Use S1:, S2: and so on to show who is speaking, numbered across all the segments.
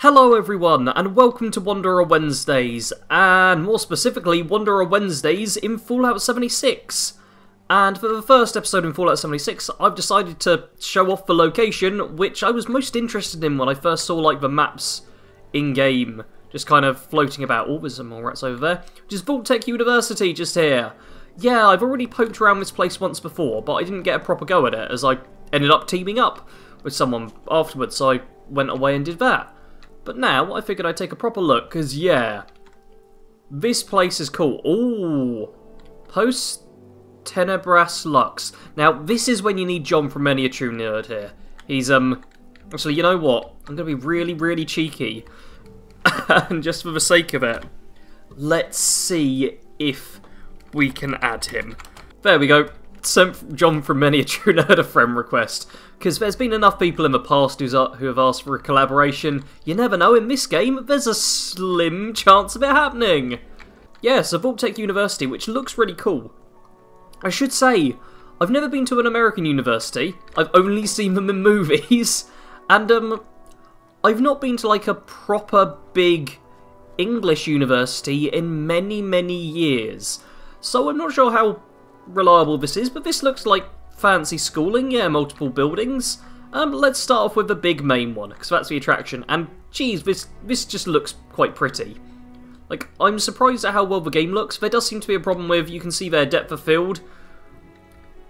S1: Hello everyone, and welcome to Wanderer Wednesdays, and more specifically, Wanderer Wednesdays in Fallout 76. And for the first episode in Fallout 76, I've decided to show off the location, which I was most interested in when I first saw like the maps in-game, just kind of floating about. Oh, there's some more rats over there. Which is Vault-Tec University, just here. Yeah, I've already poked around this place once before, but I didn't get a proper go at it, as I ended up teaming up with someone afterwards, so I went away and did that. But now, I figured I'd take a proper look, because yeah, this place is cool. Ooh, Post Tenebras Lux. Now, this is when you need John from Many a True Nerd here. He's, um, actually, you know what? I'm going to be really, really cheeky. and just for the sake of it, let's see if we can add him. There we go. Sent John from Many a True Nerd a friend request. Because there's been enough people in the past who's, who have asked for a collaboration. You never know, in this game, there's a slim chance of it happening. Yeah, so Vault-Tec University, which looks really cool. I should say, I've never been to an American university. I've only seen them in movies. And, um, I've not been to, like, a proper big English university in many, many years. So I'm not sure how reliable this is, but this looks like fancy schooling, yeah, multiple buildings. Um, let's start off with the big main one, because that's the attraction. And, geez, this, this just looks quite pretty. Like, I'm surprised at how well the game looks. There does seem to be a problem with, you can see their depth of field.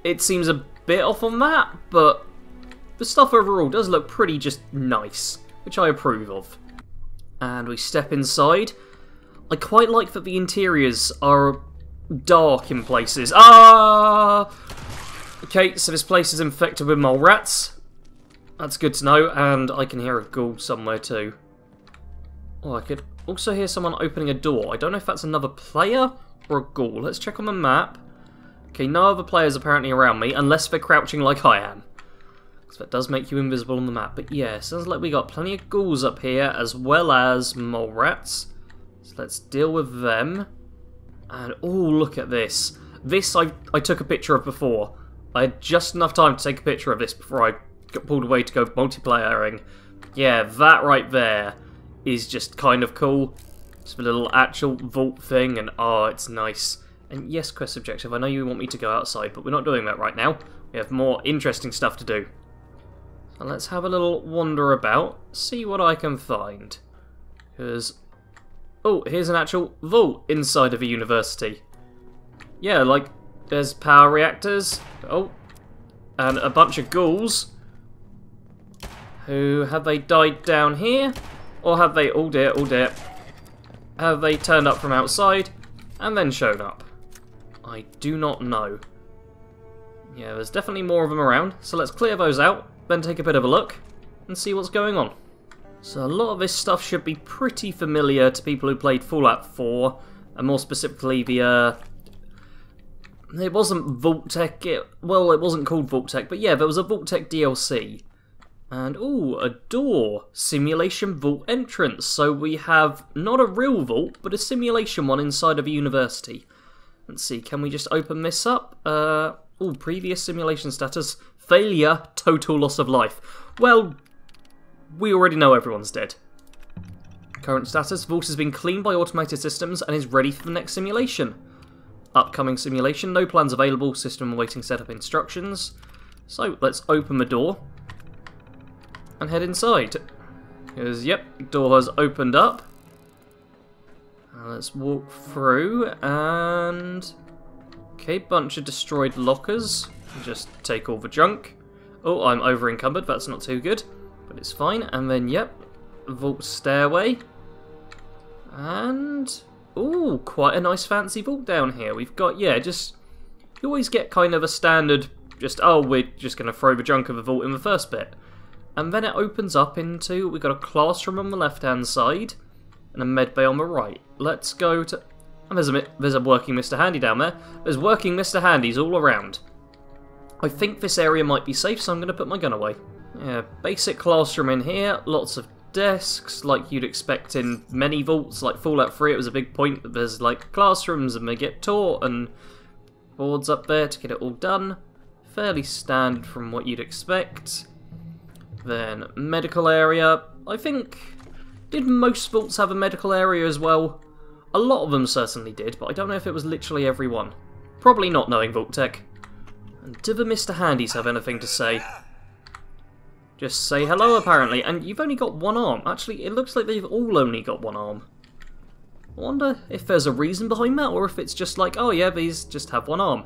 S1: It seems a bit off on that, but the stuff overall does look pretty just nice, which I approve of. And we step inside. I quite like that the interiors are dark in places. Ah! Okay, so this place is infected with mole rats. That's good to know, and I can hear a ghoul somewhere too. Oh, I could also hear someone opening a door. I don't know if that's another player or a ghoul. Let's check on the map. Okay, no other players apparently around me, unless they're crouching like I am. Because that does make you invisible on the map. But yeah, sounds like we got plenty of ghouls up here, as well as mole rats. So let's deal with them. And, oh, look at this. This I, I took a picture of before. I had just enough time to take a picture of this before I got pulled away to go multiplayering. Yeah, that right there is just kind of cool. It's a little actual vault thing, and oh, it's nice. And yes, quest objective, I know you want me to go outside, but we're not doing that right now. We have more interesting stuff to do. So let's have a little wander about, see what I can find. Because, oh, here's an actual vault inside of a university. Yeah, like, there's power reactors. Oh, and a bunch of ghouls. Who, have they died down here? Or have they, oh dear, oh dear. Have they turned up from outside and then shown up? I do not know. Yeah, there's definitely more of them around, so let's clear those out, then take a bit of a look, and see what's going on. So a lot of this stuff should be pretty familiar to people who played Fallout 4, and more specifically the, uh, It wasn't Vault-Tec, it, well, it wasn't called Vault-Tec, but yeah, there was a Vault-Tec DLC. And, ooh, a door. Simulation vault entrance. So we have not a real vault, but a simulation one inside of a university. Let's see, can we just open this up? Uh, oh, previous simulation status. Failure, total loss of life. Well, we already know everyone's dead. Current status, Vault has been cleaned by automated systems and is ready for the next simulation. Upcoming simulation, no plans available, system awaiting setup instructions. So, let's open the door and head inside. Because, yep, door has opened up. Uh, let's walk through and... Okay, bunch of destroyed lockers. Just take all the junk. Oh, I'm over encumbered, that's not too good. But it's fine. And then, yep, vault stairway. And... Ooh, quite a nice fancy vault down here. We've got, yeah, just... You always get kind of a standard, just, oh, we're just going to throw the junk of the vault in the first bit. And then it opens up into, we've got a classroom on the left-hand side, and a med bay on the right. Let's go to... And there's a, there's a working Mr. Handy down there. There's working Mr. Handys all around. I think this area might be safe, so I'm going to put my gun away. Yeah, basic classroom in here, lots of desks, like you'd expect in many vaults, like Fallout 3, it was a big point that there's like classrooms and they get taught, and boards up there to get it all done. Fairly standard from what you'd expect. Then medical area. I think Did most vaults have a medical area as well? A lot of them certainly did, but I don't know if it was literally every one. Probably not knowing Vault-Tec. And do the Mr. Handies have anything to say? Just say hello, apparently, and you've only got one arm. Actually, it looks like they've all only got one arm. I wonder if there's a reason behind that, or if it's just like, oh yeah, these just have one arm.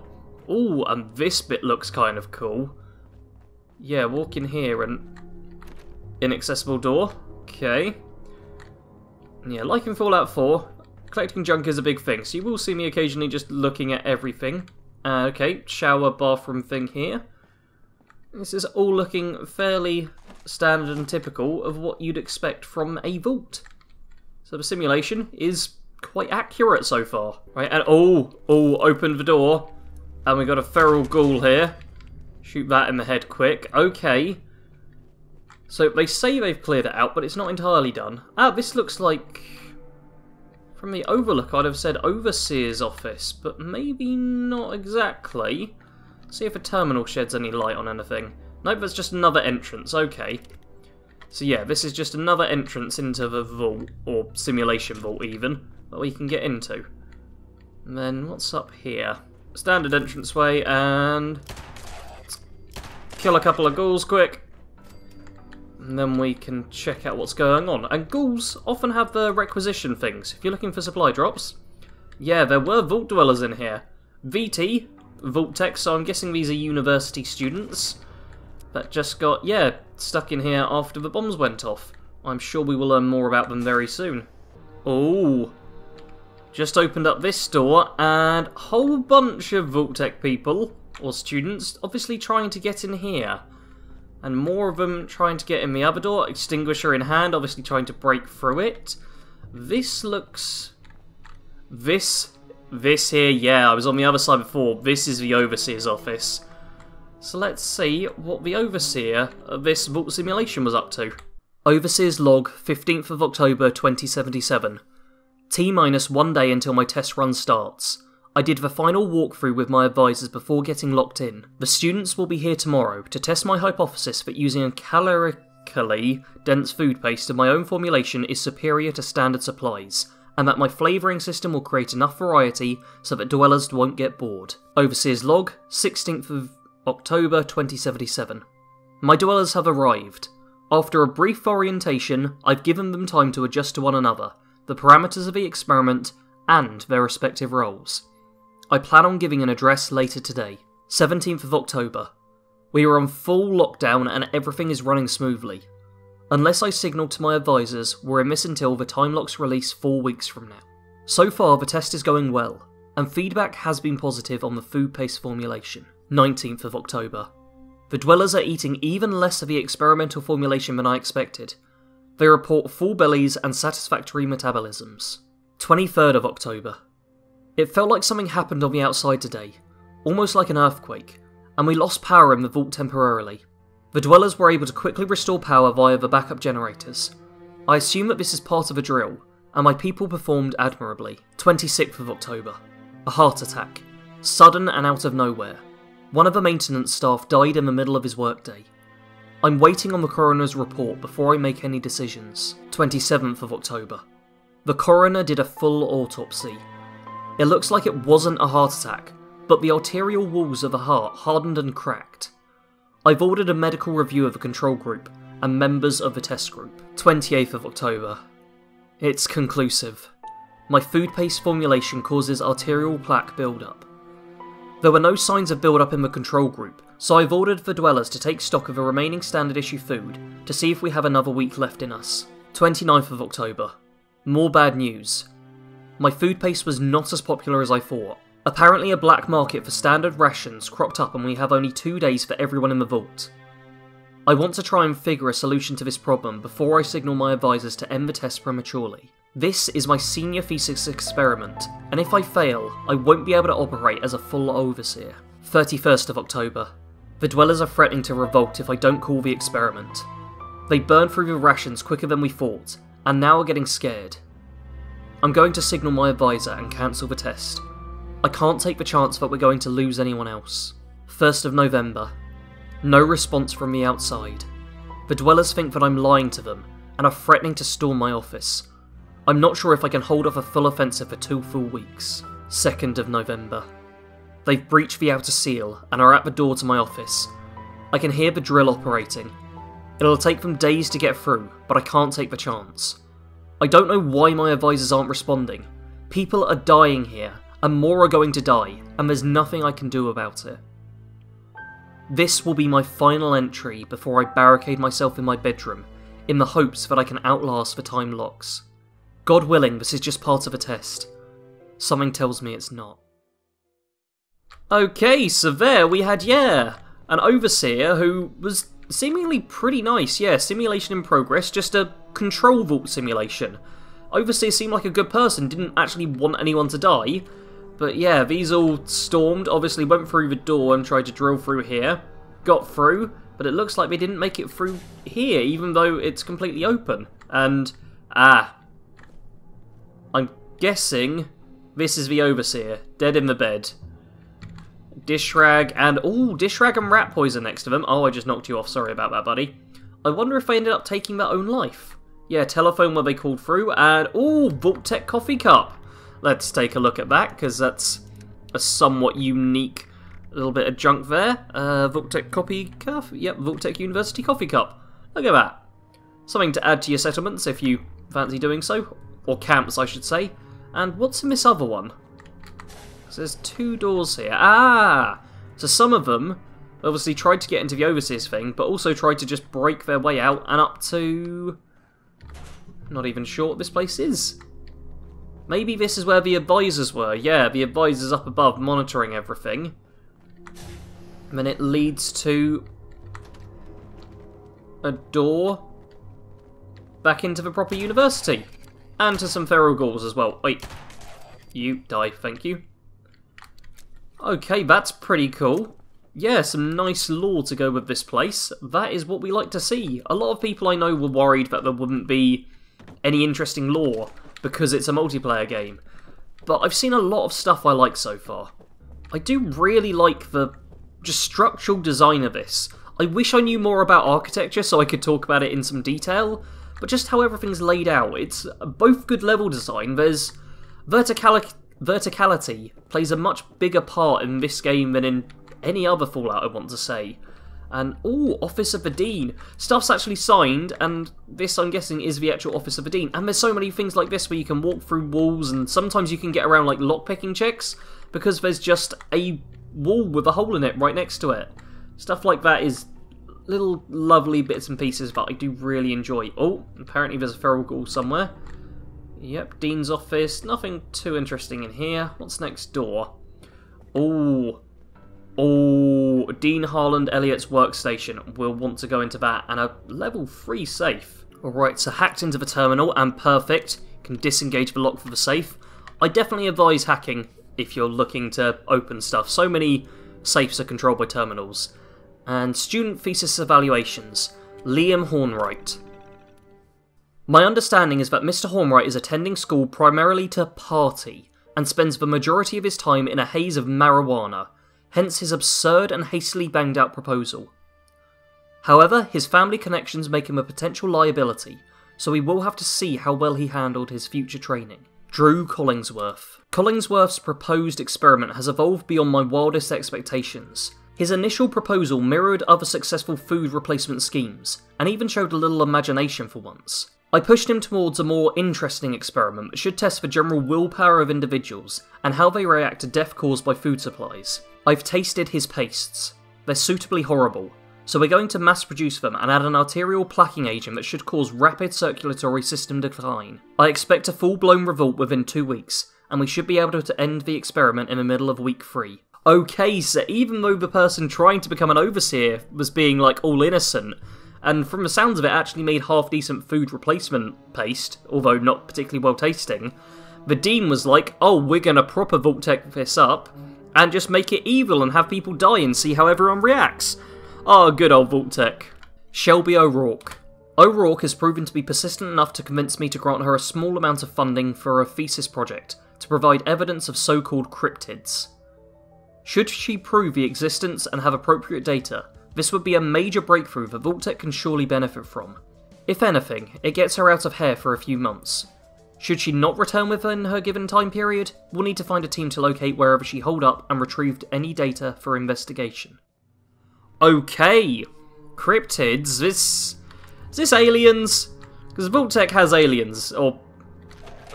S1: Oh, and this bit looks kind of cool. Yeah, walk in here and... Inaccessible door. Okay. Yeah, like in Fallout 4, collecting junk is a big thing, so you will see me occasionally just looking at everything. Uh, okay, shower, bathroom thing here. This is all looking fairly standard and typical of what you'd expect from a vault. So the simulation is quite accurate so far. Right, and oh, oh, opened the door. And we got a feral ghoul here. Shoot that in the head quick. Okay. So they say they've cleared it out, but it's not entirely done. Ah, this looks like... From the overlook, I'd have said Overseer's office, but maybe not exactly. See if a terminal sheds any light on anything. Nope, that's just another entrance. Okay. So yeah, this is just another entrance into the vault, or simulation vault even, that we can get into. And then what's up here? Standard entranceway, and... kill a couple of ghouls quick. And then we can check out what's going on. And ghouls often have the requisition things. If you're looking for supply drops, yeah, there were vault dwellers in here. VT, Vault-Tec, so I'm guessing these are university students that just got, yeah, stuck in here after the bombs went off. I'm sure we will learn more about them very soon. Oh, just opened up this door and a whole bunch of Vault-Tec people, or students, obviously trying to get in here. And more of them trying to get in the other door, extinguisher in hand, obviously trying to break through it. This looks... This this here, yeah, I was on the other side before. This is the Overseer's office. So let's see what the Overseer of this vault simulation was up to. Overseer's log, 15th of October 2077. T minus one day until my test run starts. I did the final walkthrough with my advisors before getting locked in. The students will be here tomorrow to test my hypothesis that using a calorically dense food paste of my own formulation is superior to standard supplies, and that my flavouring system will create enough variety so that dwellers won't get bored. Overseer's log, 16th of October 2077. My dwellers have arrived. After a brief orientation, I've given them time to adjust to one another, the parameters of the experiment, and their respective roles. I plan on giving an address later today, 17th of October. We are on full lockdown and everything is running smoothly. Unless I signal to my advisors, we're in this until the time lock's release four weeks from now. So far, the test is going well, and feedback has been positive on the food paste formulation. 19th of October. The dwellers are eating even less of the experimental formulation than I expected. They report full bellies and satisfactory metabolisms. 23rd of October. It felt like something happened on the outside today, almost like an earthquake, and we lost power in the vault temporarily. The dwellers were able to quickly restore power via the backup generators. I assume that this is part of a drill, and my people performed admirably. 26th of October. A heart attack. Sudden and out of nowhere. One of the maintenance staff died in the middle of his workday. I'm waiting on the coroner's report before I make any decisions. 27th of October. The coroner did a full autopsy. It looks like it wasn't a heart attack, but the arterial walls of the heart hardened and cracked. I've ordered a medical review of the control group and members of the test group. 28th of October. It's conclusive. My food paste formulation causes arterial plaque buildup. There were no signs of build-up in the control group, so I've ordered the dwellers to take stock of the remaining standard issue food to see if we have another week left in us. 29th of October. More bad news. My food paste was not as popular as I thought. Apparently, a black market for standard rations cropped up, and we have only two days for everyone in the vault. I want to try and figure a solution to this problem before I signal my advisors to end the test prematurely. This is my senior thesis experiment, and if I fail, I won't be able to operate as a full overseer. 31st of October. The dwellers are threatening to revolt if I don't call the experiment. They burn through the rations quicker than we thought, and now are getting scared. I'm going to signal my advisor and cancel the test, I can't take the chance that we're going to lose anyone else. 1st of November. No response from me outside. The dwellers think that I'm lying to them, and are threatening to storm my office. I'm not sure if I can hold off a full offensive for two full weeks. 2nd of November. They've breached the outer seal and are at the door to my office. I can hear the drill operating. It'll take them days to get through, but I can't take the chance. I don't know why my advisors aren't responding. People are dying here, and more are going to die, and there's nothing I can do about it. This will be my final entry before I barricade myself in my bedroom, in the hopes that I can outlast the time locks. God willing, this is just part of a test. Something tells me it's not. Okay, so there we had, yeah, an overseer who was seemingly pretty nice, yeah, simulation in progress, just a control vault simulation. Overseer seemed like a good person, didn't actually want anyone to die, but yeah, these all stormed, obviously went through the door and tried to drill through here, got through, but it looks like they didn't make it through here, even though it's completely open. And, ah, I'm guessing this is the Overseer, dead in the bed. Dishrag and oh, Dishrag and rat poison next to them. Oh, I just knocked you off. Sorry about that, buddy. I wonder if they ended up taking their own life. Yeah, telephone where they called through, and oh, Vault-Tec coffee cup. Let's take a look at that because that's a somewhat unique little bit of junk there. Uh, coffee cup. Yep, Vault-Tec University coffee cup. Look at that. Something to add to your settlements if you fancy doing so, or camps, I should say. And what's in this other one? So there's two doors here. Ah! So some of them obviously tried to get into the Overseers thing, but also tried to just break their way out and up to... Not even sure what this place is. Maybe this is where the advisors were. Yeah, the advisors up above monitoring everything. And then it leads to a door back into the proper university. And to some feral ghouls as well. Wait. You die, thank you. Okay, that's pretty cool. Yeah, some nice lore to go with this place. That is what we like to see. A lot of people I know were worried that there wouldn't be any interesting lore because it's a multiplayer game. But I've seen a lot of stuff I like so far. I do really like the just structural design of this. I wish I knew more about architecture so I could talk about it in some detail, but just how everything's laid out. It's both good level design, there's verticality verticality plays a much bigger part in this game than in any other Fallout, I want to say. And, oh, Office of the Dean. Stuff's actually signed, and this, I'm guessing, is the actual Office of the Dean. And there's so many things like this where you can walk through walls, and sometimes you can get around, like, lockpicking checks, because there's just a wall with a hole in it right next to it. Stuff like that is little lovely bits and pieces that I do really enjoy. Oh, apparently there's a feral ghoul somewhere. Yep, Dean's office. Nothing too interesting in here. What's next door? Oh, oh, Dean Harland Elliott's workstation. We'll want to go into that and a level 3 safe. Alright, so hacked into the terminal and perfect. Can disengage the lock for the safe. I definitely advise hacking if you're looking to open stuff. So many safes are controlled by terminals. And student thesis evaluations. Liam Hornwright. My understanding is that Mr. Hornwright is attending school primarily to party, and spends the majority of his time in a haze of marijuana, hence his absurd and hastily banged out proposal. However, his family connections make him a potential liability, so we will have to see how well he handled his future training. Drew Collingsworth. Collingsworth's proposed experiment has evolved beyond my wildest expectations. His initial proposal mirrored other successful food replacement schemes, and even showed a little imagination for once. I pushed him towards a more interesting experiment that should test the general willpower of individuals and how they react to death caused by food supplies. I've tasted his pastes. They're suitably horrible, so we're going to mass produce them and add an arterial plaquing agent that should cause rapid circulatory system decline. I expect a full blown revolt within two weeks, and we should be able to end the experiment in the middle of week three. Okay, so even though the person trying to become an overseer was being like all innocent, and from the sounds of it, actually made half decent food replacement paste, although not particularly well tasting. The Dean was like, oh, we're gonna proper vault-tec this up, and just make it evil and have people die and see how everyone reacts. Oh, good old Vault-Tec. Shelby O'Rourke. O'Rourke has proven to be persistent enough to convince me to grant her a small amount of funding for a thesis project to provide evidence of so called cryptids. Should she prove the existence and have appropriate data, this would be a major breakthrough that Vault-Tec can surely benefit from. If anything, it gets her out of hair for a few months. Should she not return within her given time period, we'll need to find a team to locate wherever she holed up and retrieved any data for investigation. Okay, cryptids, this... Is this aliens? Because Vault-Tec has aliens, or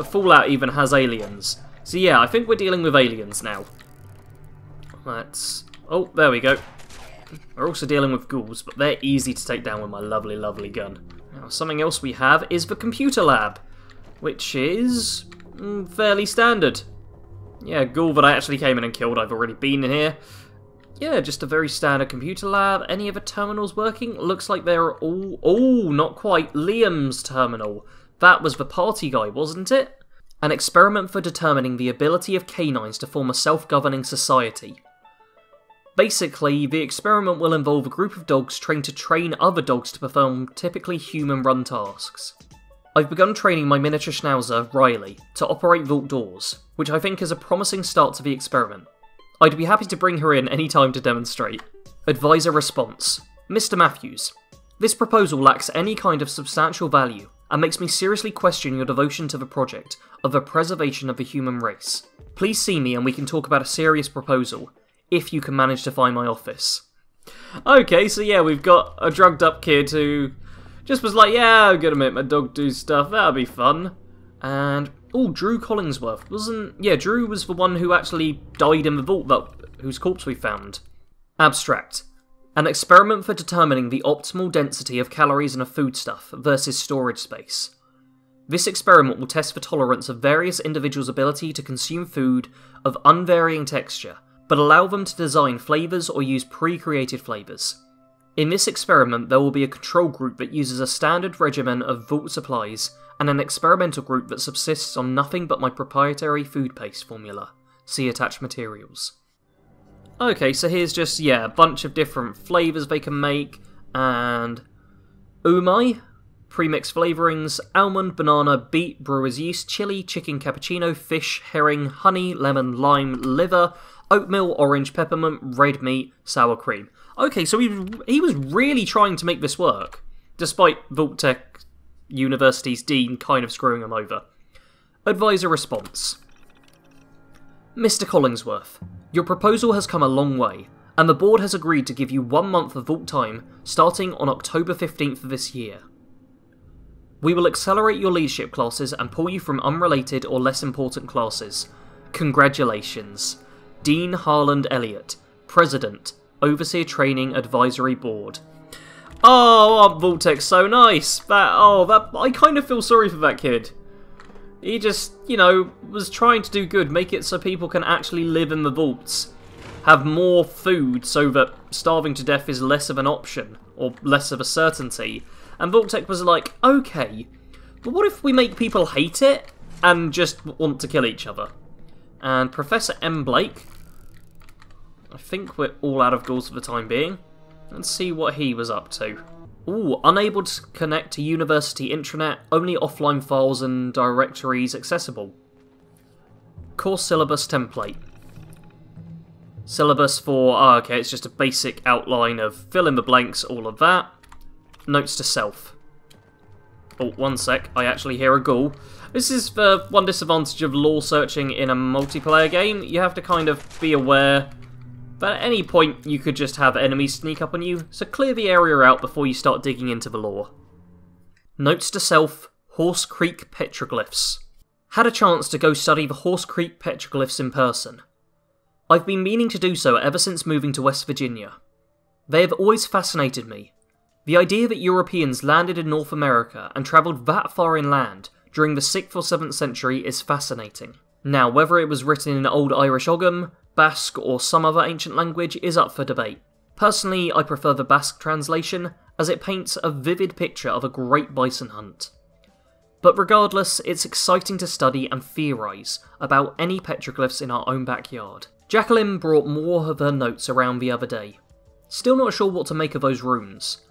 S1: Fallout even has aliens. So yeah, I think we're dealing with aliens now. Let's... Oh, there we go. We're also dealing with ghouls, but they're easy to take down with my lovely, lovely gun. Now, something else we have is the computer lab, which is mm, fairly standard. Yeah, ghoul that I actually came in and killed, I've already been in here. Yeah, just a very standard computer lab. Any other terminals working? Looks like they're all... Oh, not quite. Liam's terminal. That was the party guy, wasn't it? An experiment for determining the ability of canines to form a self-governing society. Basically, the experiment will involve a group of dogs trained to train other dogs to perform typically human-run tasks. I've begun training my miniature schnauzer, Riley, to operate vault doors, which I think is a promising start to the experiment. I'd be happy to bring her in any time to demonstrate. Advisor response Mr. Matthews, this proposal lacks any kind of substantial value and makes me seriously question your devotion to the project of the preservation of the human race. Please see me and we can talk about a serious proposal, if you can manage to find my office. Okay, so yeah, we've got a drugged up kid who just was like, yeah, I'm gonna make my dog do stuff, that'll be fun. And, oh, Drew Collingsworth, wasn't, yeah, Drew was the one who actually died in the vault that, whose corpse we found. Abstract. An experiment for determining the optimal density of calories in a foodstuff versus storage space. This experiment will test the tolerance of various individuals' ability to consume food of unvarying texture, but allow them to design flavours or use pre created flavours. In this experiment, there will be a control group that uses a standard regimen of vault supplies, and an experimental group that subsists on nothing but my proprietary food paste formula. See attached materials. Okay, so here's just, yeah, a bunch of different flavours they can make, and umai, premixed flavourings, almond, banana, beet, brewer's yeast, chili, chicken cappuccino, fish, herring, honey, lemon, lime, liver, oatmeal, orange, peppermint, red meat, sour cream. Okay, so he, he was really trying to make this work, despite Vault-Tec University's dean kind of screwing him over. Advisor response Mr. Collingsworth, your proposal has come a long way, and the board has agreed to give you one month of vault time starting on October 15th of this year. We will accelerate your leadership classes and pull you from unrelated or less important classes. Congratulations. Dean Harland Elliott, President, Overseer Training Advisory Board. Oh, Vault-Tec's so nice. That oh, that I kind of feel sorry for that kid. He just, you know, was trying to do good, make it so people can actually live in the vaults, have more food so that starving to death is less of an option or less of a certainty. And Vault-Tec was like, okay, but what if we make people hate it and just want to kill each other? And Professor M. Blake, I think we're all out of goals for the time being. Let's see what he was up to. Ooh, unable to connect to university intranet, only offline files and directories accessible. Course syllabus template. Syllabus for, oh, okay, it's just a basic outline of fill in the blanks, all of that. Notes to self. Oh, one sec, I actually hear a ghoul. This is the one disadvantage of lore searching in a multiplayer game. You have to kind of be aware but at any point, you could just have enemies sneak up on you, so clear the area out before you start digging into the lore. Notes to self Horse Creek Petroglyphs. Had a chance to go study the Horse Creek petroglyphs in person. I've been meaning to do so ever since moving to West Virginia. They have always fascinated me. The idea that Europeans landed in North America and travelled that far inland during the 6th or 7th century is fascinating. Now, whether it was written in Old Irish Ogham, Basque, or some other ancient language is up for debate. Personally, I prefer the Basque translation, as it paints a vivid picture of a great bison hunt. But regardless, it's exciting to study and theorise about any petroglyphs in our own backyard. Jacqueline brought more of her notes around the other day. Still not sure what to make of those runes.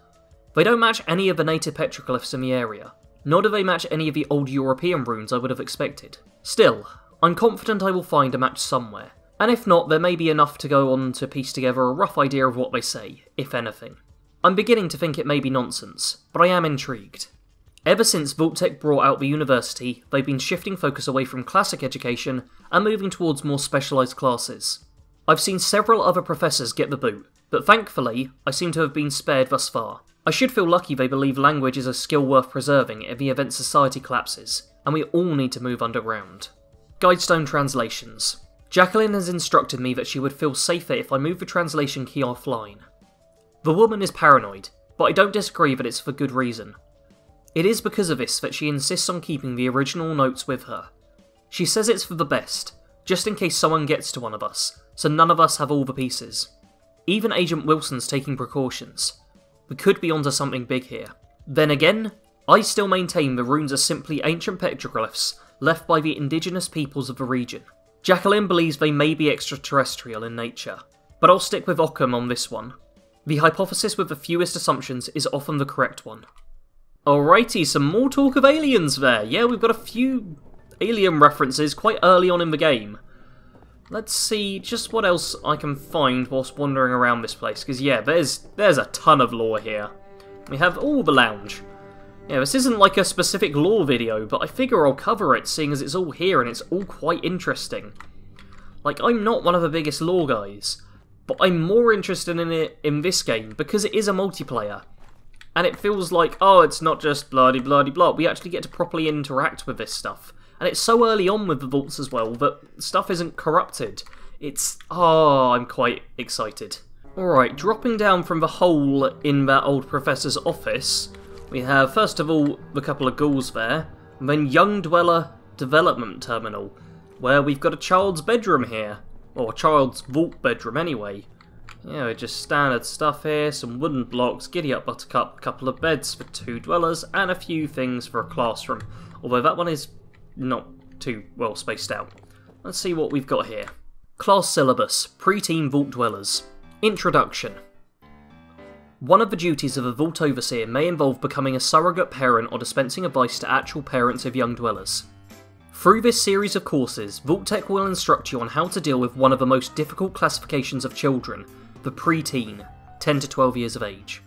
S1: They don't match any of the native petroglyphs in the area, nor do they match any of the old European runes I would have expected. Still, I'm confident I will find a match somewhere, and if not, there may be enough to go on to piece together a rough idea of what they say, if anything. I'm beginning to think it may be nonsense, but I am intrigued. Ever since Vault-Tec brought out the university, they've been shifting focus away from classic education and moving towards more specialised classes. I've seen several other professors get the boot, but thankfully, I seem to have been spared thus far. I should feel lucky they believe language is a skill worth preserving in the event society collapses, and we all need to move underground. Guidestone Translations Jacqueline has instructed me that she would feel safer if I move the translation key offline. The woman is paranoid, but I don't disagree that it's for good reason. It is because of this that she insists on keeping the original notes with her. She says it's for the best, just in case someone gets to one of us, so none of us have all the pieces. Even Agent Wilson's taking precautions. We could be onto something big here. Then again, I still maintain the runes are simply ancient petroglyphs left by the indigenous peoples of the region. Jacqueline believes they may be extraterrestrial in nature, but I'll stick with Occam on this one. The hypothesis with the fewest assumptions is often the correct one. Alrighty, some more talk of aliens there. Yeah, we've got a few alien references quite early on in the game. Let's see just what else I can find whilst wandering around this place, because yeah, there's there's a ton of lore here. We have all the lounge. Yeah, this isn't like a specific lore video, but I figure I'll cover it seeing as it's all here and it's all quite interesting. Like, I'm not one of the biggest lore guys, but I'm more interested in it in this game because it is a multiplayer. And it feels like, oh, it's not just bloody bloody blah. We actually get to properly interact with this stuff. And it's so early on with the vaults as well that stuff isn't corrupted. It's, oh, I'm quite excited. Alright, dropping down from the hole in that old professor's office, we have, first of all, the couple of ghouls there, and then Young Dweller Development Terminal, where we've got a child's bedroom here. Or a child's vault bedroom, anyway. Yeah, just standard stuff here, some wooden blocks, giddy up buttercup, a couple of beds for two dwellers, and a few things for a classroom. Although that one is not too well spaced out. Let's see what we've got here. Class Syllabus, Preteen Vault Dwellers. Introduction. One of the duties of a Vault Overseer may involve becoming a surrogate parent or dispensing advice to actual parents of young dwellers. Through this series of courses, Vault-Tec will instruct you on how to deal with one of the most difficult classifications of children, the preteen, 10 to 12 years of age.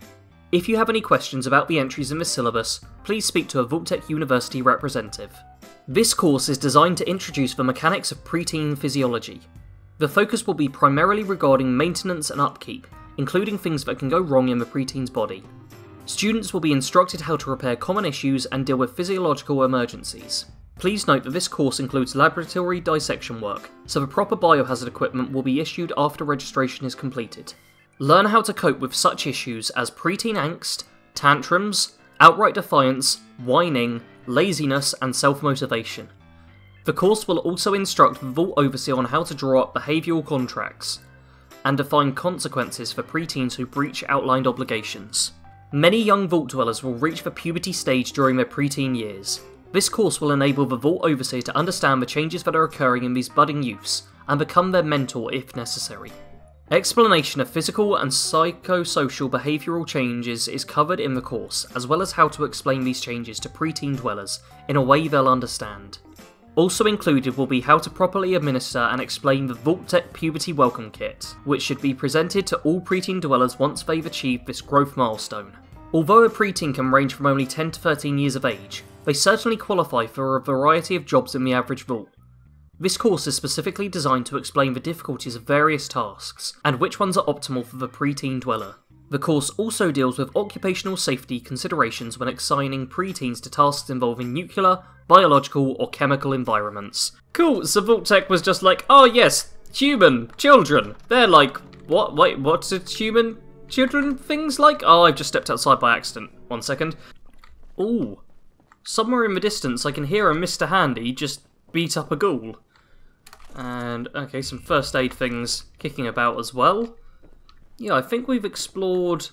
S1: If you have any questions about the entries in this syllabus, please speak to a Vault-Tec University representative. This course is designed to introduce the mechanics of preteen physiology. The focus will be primarily regarding maintenance and upkeep, including things that can go wrong in the preteen's body. Students will be instructed how to repair common issues and deal with physiological emergencies. Please note that this course includes laboratory dissection work, so the proper biohazard equipment will be issued after registration is completed. Learn how to cope with such issues as preteen angst, tantrums, outright defiance, whining, laziness, and self motivation. The course will also instruct the Vault Overseer on how to draw up behavioural contracts, and define consequences for preteens who breach outlined obligations. Many young Vault dwellers will reach the puberty stage during their preteen years. This course will enable the Vault Overseer to understand the changes that are occurring in these budding youths and become their mentor if necessary. Explanation of physical and psychosocial behavioural changes is covered in the course, as well as how to explain these changes to preteen dwellers in a way they'll understand. Also included will be how to properly administer and explain the Vault-Tec Puberty Welcome Kit, which should be presented to all preteen dwellers once they've achieved this growth milestone. Although a preteen can range from only 10 to 13 years of age, they certainly qualify for a variety of jobs in the average vault. This course is specifically designed to explain the difficulties of various tasks, and which ones are optimal for the preteen dweller. The course also deals with occupational safety considerations when assigning preteens to tasks involving nuclear, biological, or chemical environments. Cool, so was just like, oh yes, human, children. They're like, what, wait, what's a human children things like? Oh, I've just stepped outside by accident. One second. Ooh. Somewhere in the distance I can hear a Mr. Handy just beat up a ghoul. And, okay, some first aid things kicking about as well yeah, I think we've explored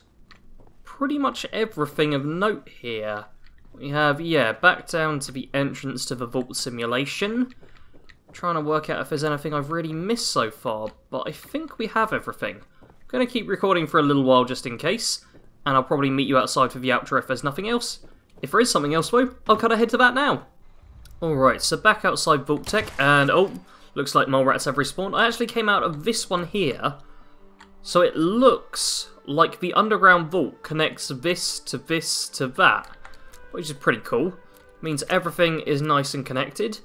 S1: pretty much everything of note here. We have, yeah, back down to the entrance to the vault simulation. trying to work out if there's anything I've really missed so far, but I think we have everything. I'm going to keep recording for a little while just in case, and I'll probably meet you outside for the outro if there's nothing else. If there is something else though, I'll cut ahead to that now. Alright, so back outside Vault-Tec, and oh, looks like mole rats have respawned. I actually came out of this one here, so it looks like the underground vault connects this to this to that. which is pretty cool. means everything is nice and connected.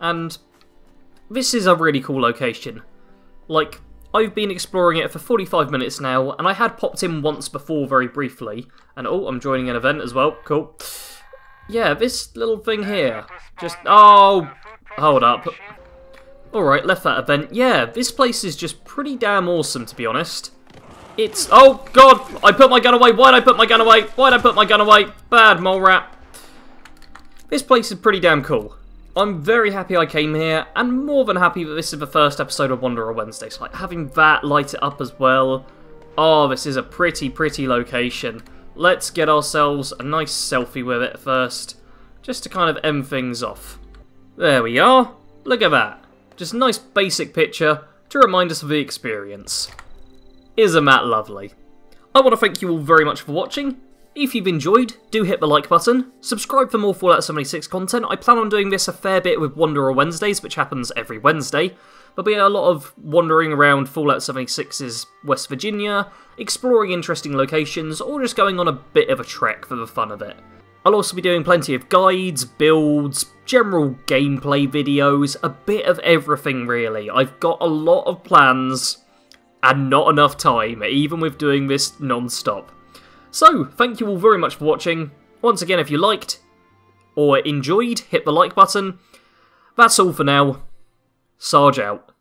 S1: And this is a really cool location. Like, I've been exploring it for 45 minutes now, and I had popped in once before very briefly. And oh, I'm joining an event as well. Cool. Yeah, this little thing here. Just, oh, hold up. Alright, left that event. Yeah, this place is just pretty damn awesome, to be honest. It's... Oh, God! I put my gun away! Why'd I put my gun away? Why'd I put my gun away? Bad mole rat. This place is pretty damn cool. I'm very happy I came here, and more than happy that this is the first episode of Wanderer Wednesdays. So, like, having that light it up as well. Oh, this is a pretty, pretty location. Let's get ourselves a nice selfie with it first, just to kind of end things off. There we are. Look at that. Just a nice basic picture to remind us of the experience. Isn't that lovely? I want to thank you all very much for watching. If you've enjoyed, do hit the like button. Subscribe for more Fallout 76 content. I plan on doing this a fair bit with Wanderer Wednesdays, which happens every Wednesday. There'll be a lot of wandering around Fallout 76's West Virginia, exploring interesting locations, or just going on a bit of a trek for the fun of it. I'll also be doing plenty of guides, builds, general gameplay videos, a bit of everything really. I've got a lot of plans and not enough time, even with doing this non-stop. So, thank you all very much for watching. Once again, if you liked or enjoyed, hit the like button. That's all for now. Sarge out.